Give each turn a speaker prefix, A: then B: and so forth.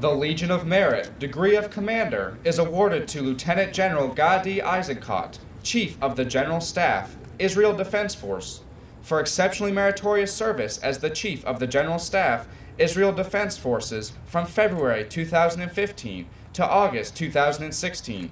A: The Legion of Merit, degree of Commander, is awarded to Lieutenant General Gadi Eisenkot, Chief of the General Staff, Israel Defense Force, for exceptionally meritorious service as the Chief of the General Staff, Israel Defense Forces, from February 2015 to August 2016.